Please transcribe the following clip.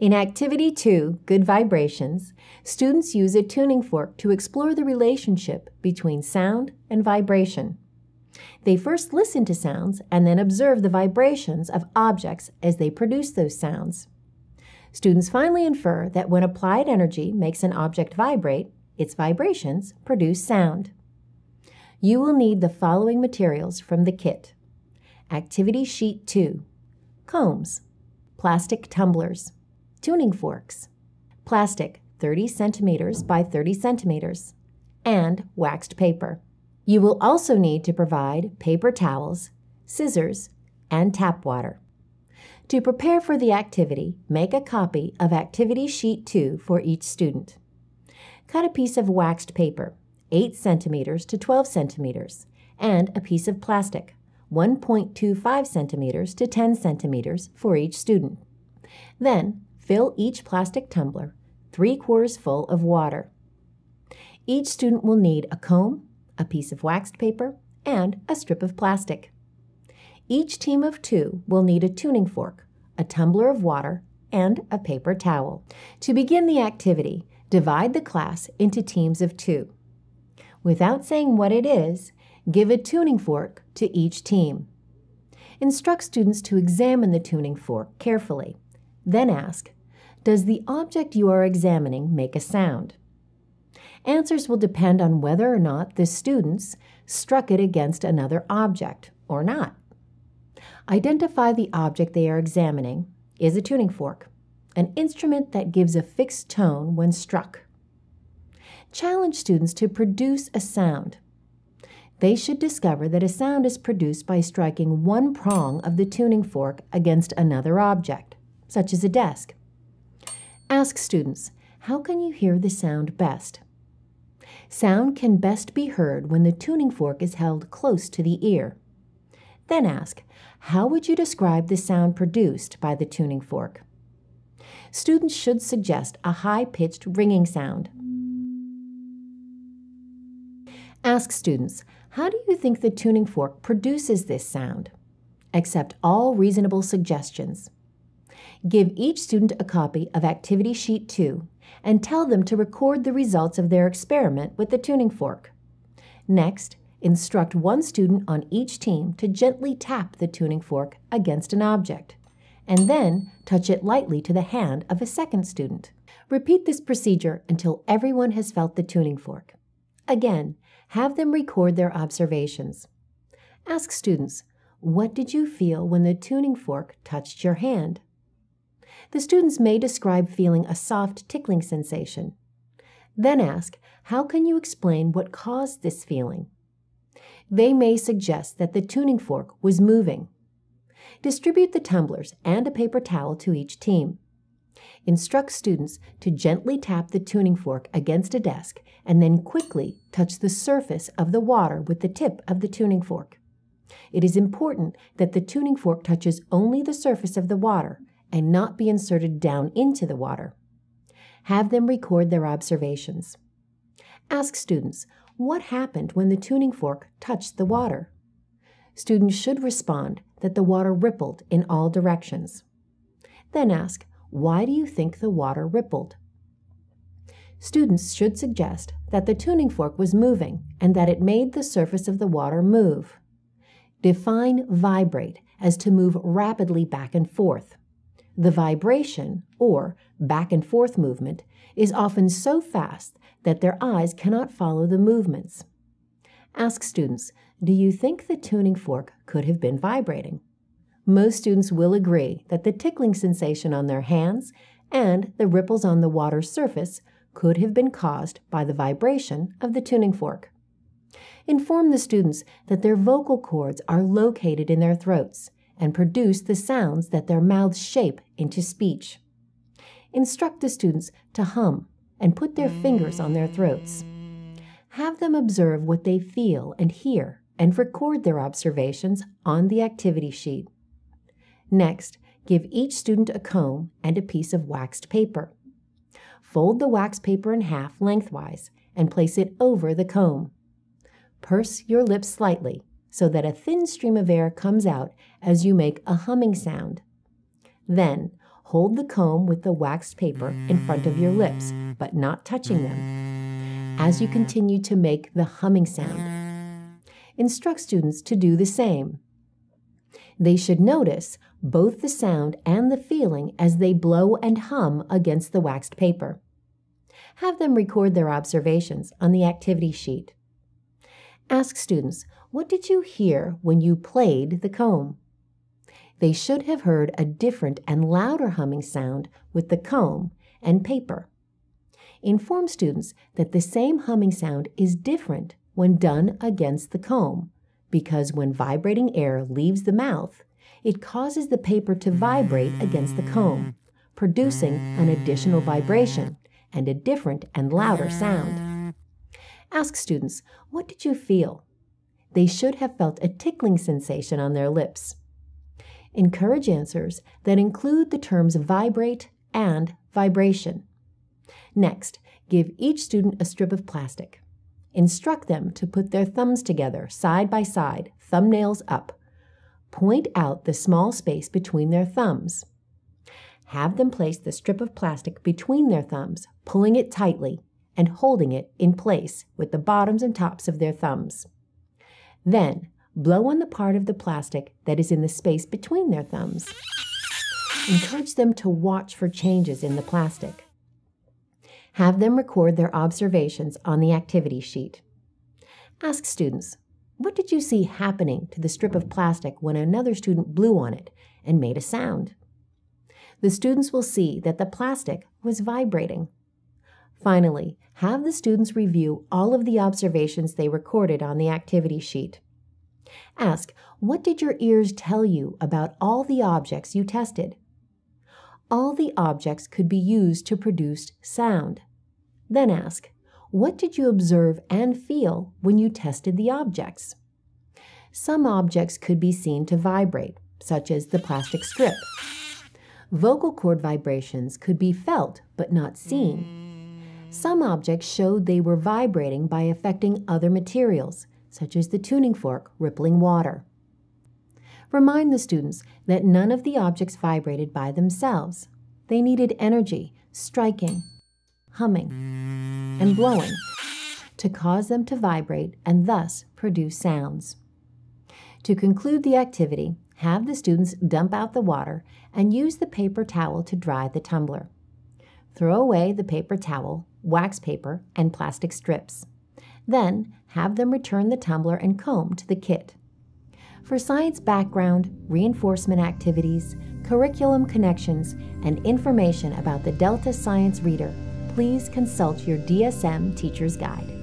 In Activity 2, Good Vibrations, students use a tuning fork to explore the relationship between sound and vibration. They first listen to sounds and then observe the vibrations of objects as they produce those sounds. Students finally infer that when applied energy makes an object vibrate, its vibrations produce sound. You will need the following materials from the kit. Activity Sheet 2 Combs, Plastic tumblers, Tuning forks, Plastic 30 centimeters by 30 centimeters, and waxed paper. You will also need to provide paper towels, scissors, and tap water. To prepare for the activity, make a copy of Activity Sheet 2 for each student. Cut a piece of waxed paper, 8 centimeters to 12 centimeters, and a piece of plastic, 1.25 centimeters to 10 centimeters for each student. Then, fill each plastic tumbler 3 quarters full of water. Each student will need a comb, a piece of waxed paper, and a strip of plastic. Each team of two will need a tuning fork, a tumbler of water, and a paper towel. To begin the activity, divide the class into teams of two. Without saying what it is, give a tuning fork to each team. Instruct students to examine the tuning fork carefully. Then ask, Does the object you are examining make a sound? Answers will depend on whether or not the students struck it against another object or not. Identify the object they are examining is a tuning fork, an instrument that gives a fixed tone when struck. Challenge students to produce a sound. They should discover that a sound is produced by striking one prong of the tuning fork against another object, such as a desk. Ask students, how can you hear the sound best? Sound can best be heard when the tuning fork is held close to the ear. Then ask, how would you describe the sound produced by the tuning fork? Students should suggest a high pitched ringing sound. Ask students, how do you think the tuning fork produces this sound? Accept all reasonable suggestions. Give each student a copy of Activity Sheet 2 and tell them to record the results of their experiment with the tuning fork. Next, Instruct one student on each team to gently tap the tuning fork against an object, and then touch it lightly to the hand of a second student. Repeat this procedure until everyone has felt the tuning fork. Again, have them record their observations. Ask students, what did you feel when the tuning fork touched your hand? The students may describe feeling a soft tickling sensation. Then ask, how can you explain what caused this feeling? they may suggest that the tuning fork was moving. Distribute the tumblers and a paper towel to each team. Instruct students to gently tap the tuning fork against a desk and then quickly touch the surface of the water with the tip of the tuning fork. It is important that the tuning fork touches only the surface of the water and not be inserted down into the water. Have them record their observations. Ask students what happened when the tuning fork touched the water? Students should respond that the water rippled in all directions. Then ask, why do you think the water rippled? Students should suggest that the tuning fork was moving and that it made the surface of the water move. Define vibrate as to move rapidly back and forth. The vibration, or back and forth movement, is often so fast that their eyes cannot follow the movements. Ask students, do you think the tuning fork could have been vibrating? Most students will agree that the tickling sensation on their hands and the ripples on the water's surface could have been caused by the vibration of the tuning fork. Inform the students that their vocal cords are located in their throats and produce the sounds that their mouths shape into speech. Instruct the students to hum and put their fingers on their throats. Have them observe what they feel and hear and record their observations on the activity sheet. Next, give each student a comb and a piece of waxed paper. Fold the wax paper in half lengthwise and place it over the comb. Purse your lips slightly so that a thin stream of air comes out as you make a humming sound. Then, hold the comb with the waxed paper in front of your lips, but not touching them, as you continue to make the humming sound. Instruct students to do the same. They should notice both the sound and the feeling as they blow and hum against the waxed paper. Have them record their observations on the activity sheet. Ask students, what did you hear when you played the comb? They should have heard a different and louder humming sound with the comb and paper. Inform students that the same humming sound is different when done against the comb because when vibrating air leaves the mouth, it causes the paper to vibrate against the comb, producing an additional vibration and a different and louder sound. Ask students, what did you feel? They should have felt a tickling sensation on their lips. Encourage answers that include the terms vibrate and vibration. Next, give each student a strip of plastic. Instruct them to put their thumbs together side by side, thumbnails up. Point out the small space between their thumbs. Have them place the strip of plastic between their thumbs, pulling it tightly and holding it in place with the bottoms and tops of their thumbs. Then, blow on the part of the plastic that is in the space between their thumbs. Encourage them to watch for changes in the plastic. Have them record their observations on the activity sheet. Ask students, what did you see happening to the strip of plastic when another student blew on it and made a sound? The students will see that the plastic was vibrating. Finally, have the students review all of the observations they recorded on the activity sheet. Ask, what did your ears tell you about all the objects you tested? All the objects could be used to produce sound. Then ask, what did you observe and feel when you tested the objects? Some objects could be seen to vibrate, such as the plastic strip. Vocal cord vibrations could be felt but not seen. Some objects showed they were vibrating by affecting other materials, such as the tuning fork rippling water. Remind the students that none of the objects vibrated by themselves. They needed energy, striking, humming, and blowing to cause them to vibrate and thus produce sounds. To conclude the activity, have the students dump out the water and use the paper towel to dry the tumbler. Throw away the paper towel, wax paper, and plastic strips. Then have them return the tumbler and comb to the kit. For science background, reinforcement activities, curriculum connections, and information about the Delta Science Reader, please consult your DSM Teacher's Guide.